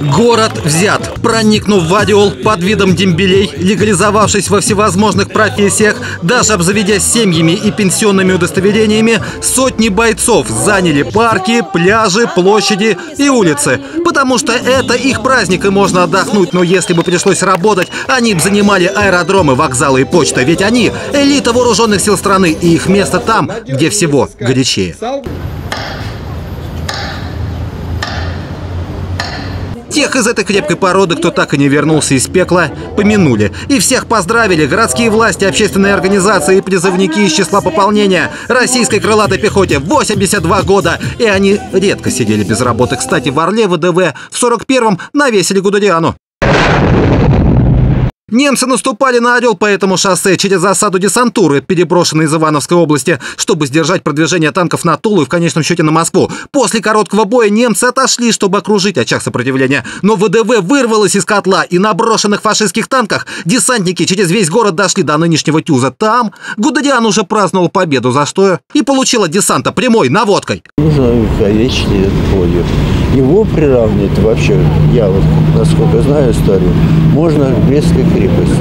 Город взят. Проникнув в Адиол под видом дембелей, легализовавшись во всевозможных профессиях, даже обзаведясь семьями и пенсионными удостоверениями, сотни бойцов заняли парки, пляжи, площади и улицы. Потому что это их праздник и можно отдохнуть, но если бы пришлось работать, они бы занимали аэродромы, вокзалы и почта. Ведь они – элита вооруженных сил страны, и их место там, где всего горячее. Тех из этой крепкой породы, кто так и не вернулся из пекла, помянули. И всех поздравили городские власти, общественные организации и призывники из числа пополнения российской крылатой пехоте 82 года. И они редко сидели без работы. Кстати, в Орле ВДВ в 41-м навесили Гудериану. Немцы наступали на Орел по этому шоссе через засаду десантуры, переброшенной из Ивановской области, чтобы сдержать продвижение танков на Тулу и в конечном счете на Москву. После короткого боя немцы отошли, чтобы окружить очаг сопротивления. Но ВДВ вырвалось из котла, и на брошенных фашистских танках десантники через весь город дошли до нынешнего Тюза. Там Гудериан уже праздновал победу, за что и получил от десанта прямой наводкой. Нужно увековечить этот подвиг. Его приравнивать вообще, я вот, насколько знаю историю, можно к Крепости.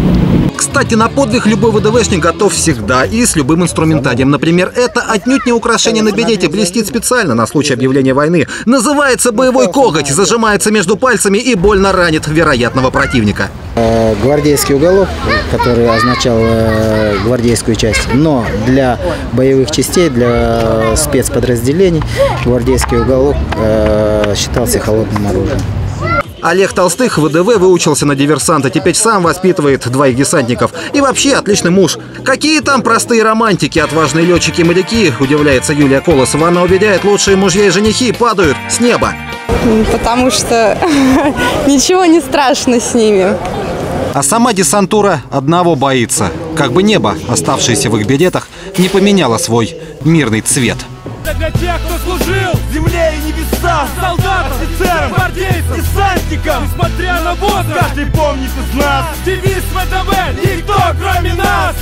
Кстати, на подвиг любой ВДВшник готов всегда и с любым инструментарием. Например, это отнюдь не украшение на берете, блестит специально на случай объявления войны. Называется боевой коготь, зажимается между пальцами и больно ранит вероятного противника. Э, Гвардейский уголок, который означал э, гвардейскую часть, но для боевых частей, для спецподразделений гвардейский уголок э, считался холодным оружием. Олег Толстых в ВДВ выучился на диверсанта, теперь сам воспитывает двоих десантников. И вообще отличный муж. Какие там простые романтики, отважные летчики и моряки, удивляется Юлия Колосова. Она уверяет, лучшие мужья и женихи падают с неба. Потому что ничего не страшно с ними. А сама десантура одного боится. Как бы небо, оставшееся в их беретах, не поменяло свой мирный цвет. Для тех, кто служил земле и небеса Солдат, офицерам, гвардейцам, десантникам Несмотря на возраст, каждый помнит из нас. Девиз ВДВ, никто кроме нас